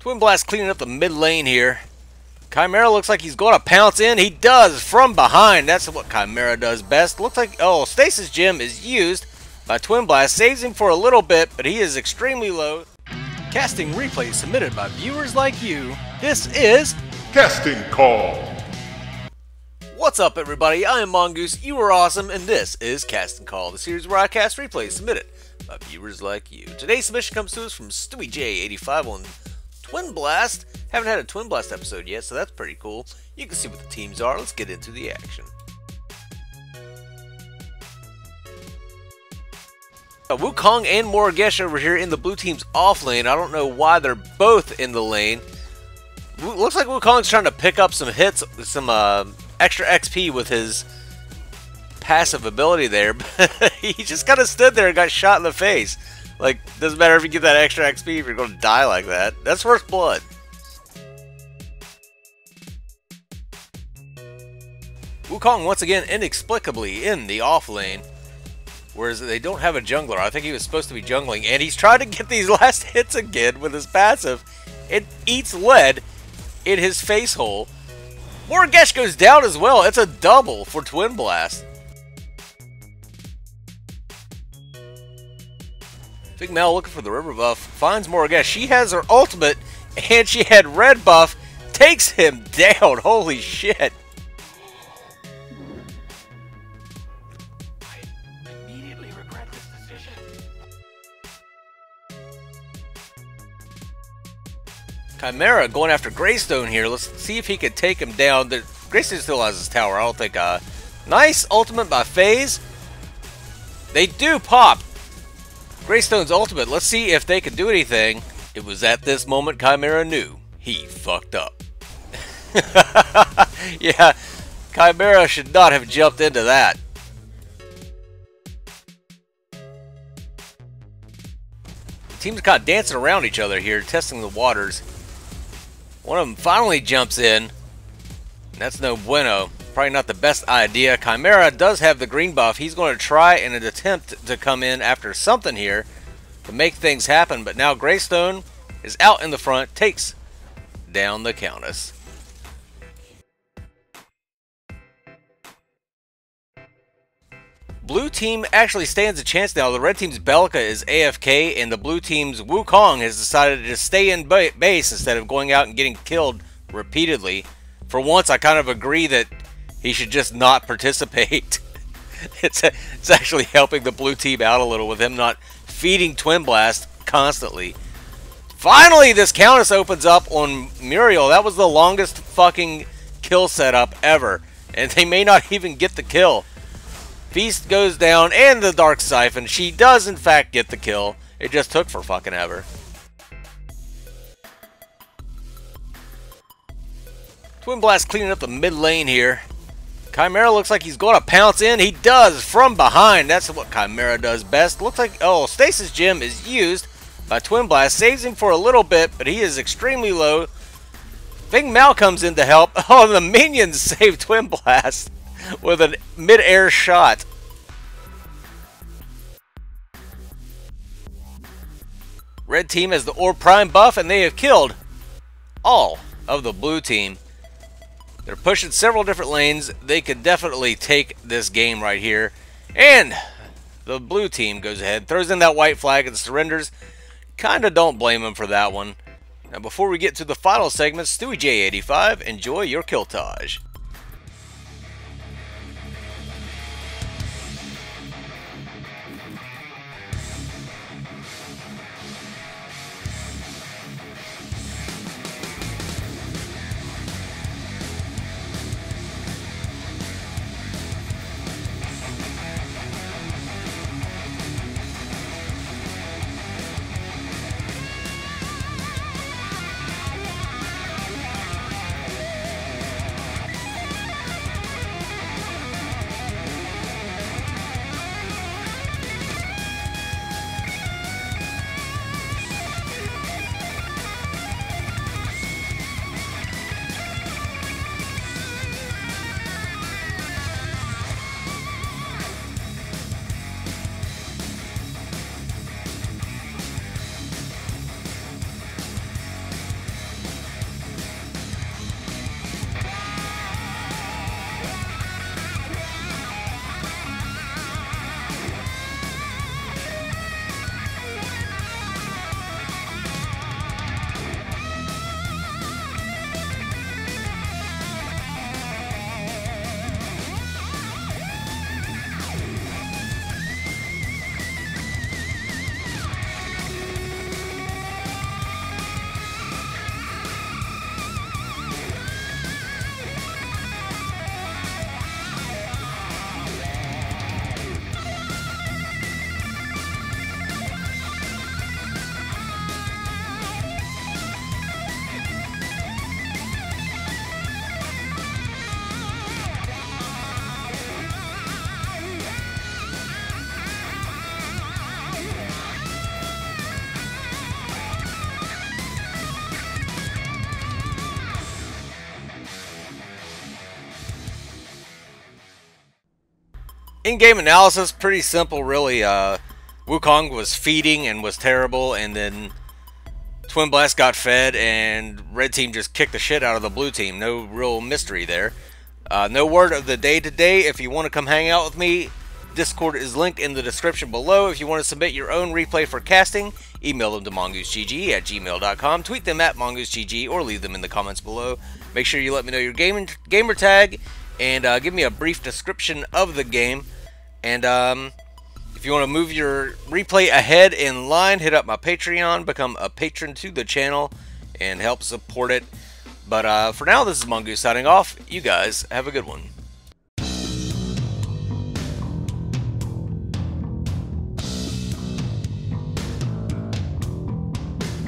Twin Blast cleaning up the mid lane here. Khaimera looks like he's going to pounce in. He does from behind. That's what Khaimera does best. Looks like, oh, Stasis Gem is used by Twin Blast. Saves him for a little bit, but he is extremely low. Casting replays submitted by viewers like you. This is Casting Call. What's up, everybody? I am Mongoose. You are awesome, and this is Casting Call, the series where I cast replays submitted by viewers like you. Today's submission comes to us from Stewie J85 on Twin Blast. Haven't had a Twin Blast episode yet, so that's pretty cool. You can see what the teams are. Let's get into the action. Uh, Wukong and Morigesh over here in the blue team's off lane. I don't know why they're both in the lane. Looks like Wukong's trying to pick up some hits, some uh, extra XP with his passive ability there. But he just kind of stood there and got shot in the face. Like, doesn't matter if you get that extra XP if you're going to die like that. That's worth blood. Wukong once again inexplicably in the off lane. Whereas they don't have a jungler. I think he was supposed to be jungling. And he's trying to get these last hits again with his passive. It eats lead in his face hole. Morigesh goes down as well. It's a double for Twin Blast. Big Mel looking for the river buff. Finds Morigesh. She has her ultimate, and she had red buff. Takes him down. Holy shit. Khaimera going after Greystone here. Let's see if he can take him down. The, Greystone still has his tower. I don't think. Uh, nice ultimate by FaZe. They do pop. Greystone's ultimate. Let's see if they can do anything. It was at this moment Khaimera knew he fucked up. yeah, Khaimera should not have jumped into that. teams kind of dancing around each other here, testing the waters. One of them finally jumps in. That's no bueno. Probably not the best idea. Khaimera does have the green buff. He's going to try in an attempt to come in after something here to make things happen. But now Greystone is out in the front, takes down the Countess. Blue team actually stands a chance now. The red team's Belica is AFK, and the blue team's Wukong has decided to stay in base instead of going out and getting killed repeatedly. For once, I kind of agree that he should just not participate. it's, it's actually helping the blue team out a little with him not feeding Twin Blast constantly. Finally, this Countess opens up on Muriel. That was the longest fucking kill setup ever. And they may not even get the kill. Feast goes down, and the Dark Siphon. She does, in fact, get the kill. It just took for fucking ever. Twin Blast cleaning up the mid lane here. Khaimera looks like he's going to pounce in. He does from behind. That's what Khaimera does best. Looks like, oh, Stasis Gem is used by Twin Blast. Saves him for a little bit, but he is extremely low. Big Mal comes in to help. Oh, the minions save Twin Blast with a mid-air shot. Red team has the Orb Prime buff, and they have killed all of the blue team. They're pushing several different lanes. They could definitely take this game right here. And the blue team goes ahead, throws in that white flag and surrenders. Kind of don't blame them for that one. Now, before we get to the final segment, Stewie J85, enjoy your Kiltage. In-game analysis, pretty simple, really. Uh, Wukong was feeding and was terrible, and then Twin Blast got fed, and Red Team just kicked the shit out of the Blue Team. No real mystery there. Uh, no word of the day today. If you want to come hang out with me, Discord is linked in the description below. If you want to submit your own replay for casting, email them to mongoosegg at gmail.com, tweet them at mongoosegg, or leave them in the comments below. Make sure you let me know your game, gamer tag and uh, give me a brief description of the game. And um, if you want to move your replay ahead in line, hit up my Patreon, become a patron to the channel, and help support it. But uh, for now, this is Mongoose signing off. You guys have a good one.